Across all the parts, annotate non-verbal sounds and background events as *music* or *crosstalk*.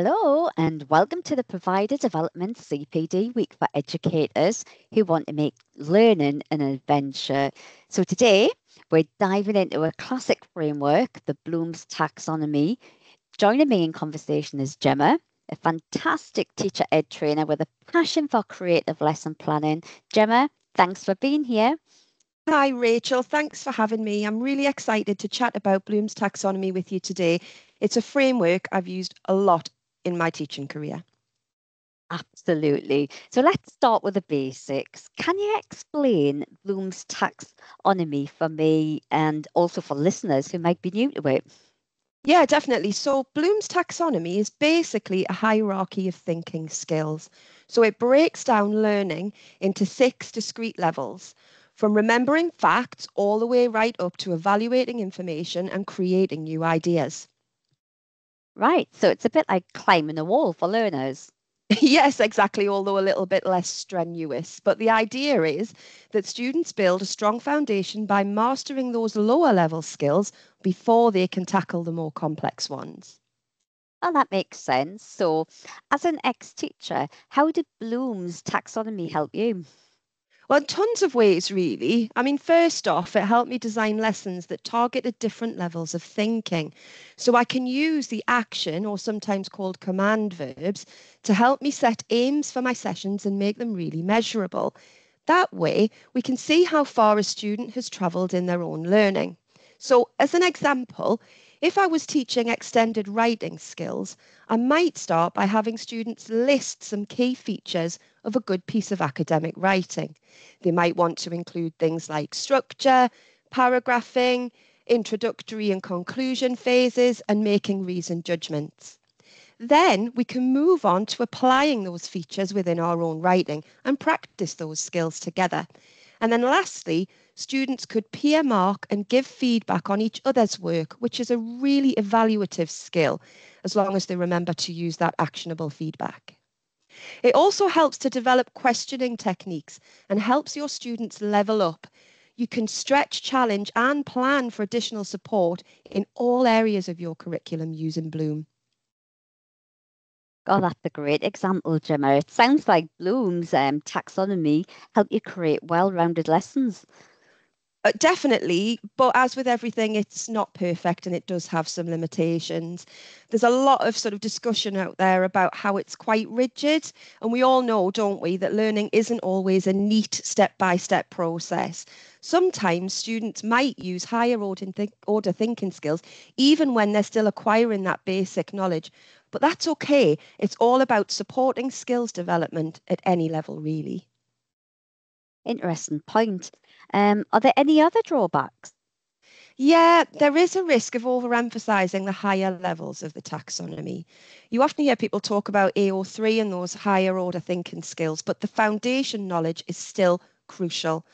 Hello, and welcome to the Provider Development CPD Week for educators who want to make learning an adventure. So, today we're diving into a classic framework, the Bloom's Taxonomy. Joining me in conversation is Gemma, a fantastic teacher ed trainer with a passion for creative lesson planning. Gemma, thanks for being here. Hi, Rachel. Thanks for having me. I'm really excited to chat about Bloom's taxonomy with you today. It's a framework I've used a lot in my teaching career. Absolutely. So let's start with the basics. Can you explain Bloom's taxonomy for me and also for listeners who might be new to it? Yeah, definitely. So Bloom's taxonomy is basically a hierarchy of thinking skills. So it breaks down learning into six discrete levels, from remembering facts all the way right up to evaluating information and creating new ideas. Right. So it's a bit like climbing a wall for learners. *laughs* yes, exactly, although a little bit less strenuous. But the idea is that students build a strong foundation by mastering those lower level skills before they can tackle the more complex ones. Well, that makes sense. So, as an ex teacher, how did Bloom's taxonomy help you? Well, tons of ways, really. I mean, first off, it helped me design lessons that targeted different levels of thinking. So I can use the action, or sometimes called command verbs, to help me set aims for my sessions and make them really measurable. That way, we can see how far a student has travelled in their own learning. So, as an example, if I was teaching extended writing skills, I might start by having students list some key features of a good piece of academic writing. They might want to include things like structure, paragraphing, introductory and conclusion phases, and making reasoned judgments. Then we can move on to applying those features within our own writing and practice those skills together. And then lastly, students could peer mark and give feedback on each other's work, which is a really evaluative skill, as long as they remember to use that actionable feedback. It also helps to develop questioning techniques and helps your students level up. You can stretch, challenge, and plan for additional support in all areas of your curriculum using Bloom. Oh, that's a great example, Gemma. It sounds like Bloom's um, taxonomy help you create well-rounded lessons. Uh, definitely, but as with everything, it's not perfect and it does have some limitations. There's a lot of sort of discussion out there about how it's quite rigid, and we all know, don't we, that learning isn't always a neat step by step process. Sometimes students might use higher order, th- order thinking skills even when they're still acquiring that basic knowledge, but that's okay. It's all about supporting skills development at any level, really. Interesting point. Um, are there any other drawbacks? Yeah, there is a risk of overemphasizing the higher levels of the taxonomy. You often hear people talk about AO3 and those higher order thinking skills, but the foundation knowledge is still crucial.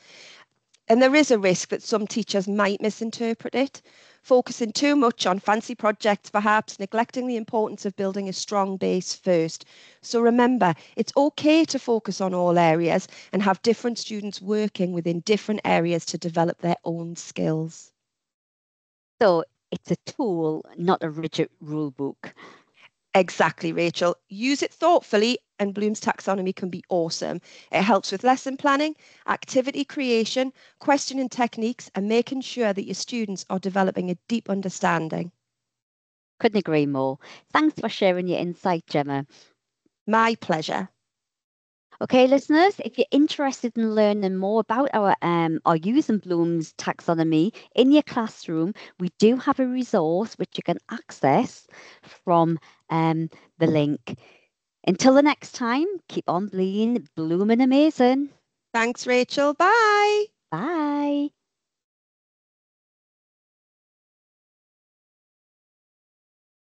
And there is a risk that some teachers might misinterpret it, focusing too much on fancy projects, perhaps neglecting the importance of building a strong base first. So remember, it's okay to focus on all areas and have different students working within different areas to develop their own skills. So it's a tool, not a rigid rule book. Exactly, Rachel. Use it thoughtfully, and Bloom's taxonomy can be awesome. It helps with lesson planning, activity creation, questioning techniques, and making sure that your students are developing a deep understanding. Couldn't agree more. Thanks for sharing your insight, Gemma. My pleasure. Okay, listeners, if you're interested in learning more about our um, our using Bloom's taxonomy in your classroom, we do have a resource which you can access from um, the link. Until the next time, keep on being blooming amazing. Thanks, Rachel. Bye. Bye.